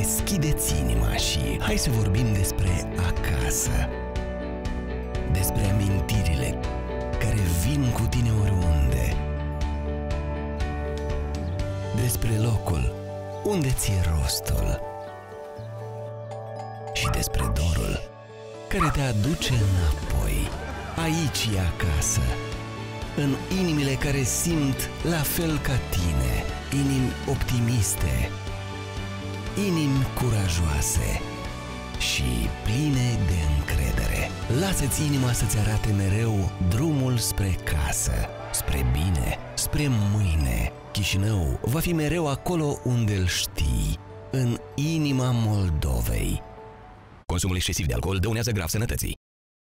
Deschideți inima și hai să vorbim despre acasă. Despre amintirile care vin cu tine oriunde. Despre locul unde ți-e rostul. Și despre dorul care te aduce înapoi. Aici e acasă. În inimile care simt la fel ca tine. Inimi optimiste. Inimi curajoase și pline de încredere. Lasă-ți inima să-ți arate mereu drumul spre casă, spre bine, spre mâine. Chișinău va fi mereu acolo unde îl știi, în inima Moldovei. Consumul excesiv de alcool dăunează grav sănătății.